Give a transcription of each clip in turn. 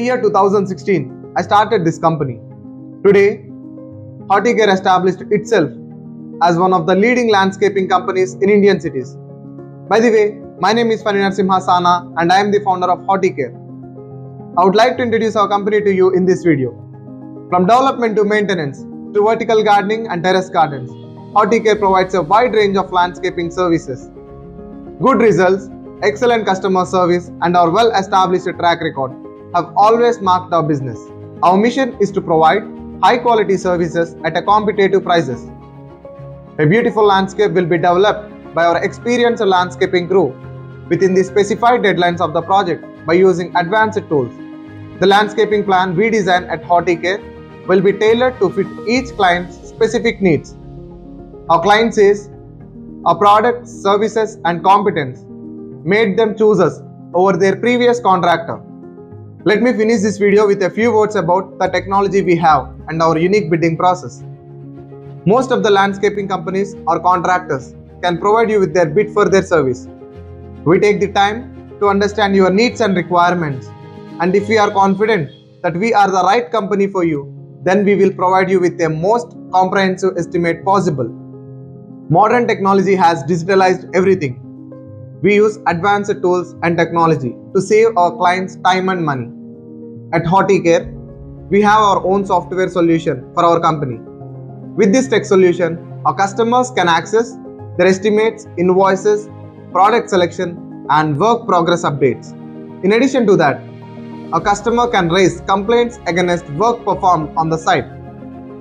year 2016, I started this company. Today, Horticare established itself as one of the leading landscaping companies in Indian cities. By the way, my name is Fani Simha Sana and I am the founder of Horticare. I would like to introduce our company to you in this video. From development to maintenance to vertical gardening and terrace gardens, Horticare provides a wide range of landscaping services. Good results, excellent customer service and our well-established track record have always marked our business. Our mission is to provide high quality services at a competitive prices. A beautiful landscape will be developed by our experienced landscaping crew within the specified deadlines of the project by using advanced tools. The landscaping plan we design at Horticare will be tailored to fit each client's specific needs. Our client says our products, services and competence made them choose us over their previous contractor. Let me finish this video with a few words about the technology we have and our unique bidding process. Most of the landscaping companies or contractors can provide you with their bid for their service. We take the time to understand your needs and requirements and if we are confident that we are the right company for you, then we will provide you with the most comprehensive estimate possible. Modern technology has digitalized everything. We use advanced tools and technology to save our clients time and money. At Horticare, we have our own software solution for our company. With this tech solution, our customers can access their estimates, invoices, product selection, and work progress updates. In addition to that, a customer can raise complaints against work performed on the site,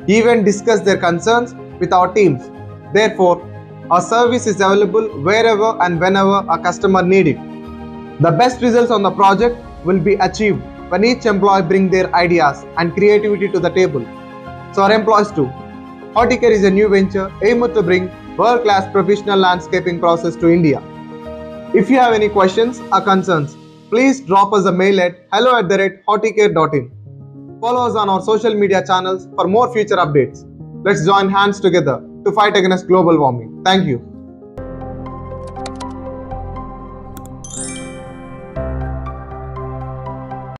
even discuss their concerns with our teams. Therefore, our service is available wherever and whenever a customer need it. The best results on the project will be achieved when each employee bring their ideas and creativity to the table. So our employees too. Horticare is a new venture aimed to bring world-class professional landscaping process to India. If you have any questions or concerns, please drop us a mail at hello at the rate horticare.in. Follow us on our social media channels for more future updates. Let's join hands together to fight against global warming. Thank you.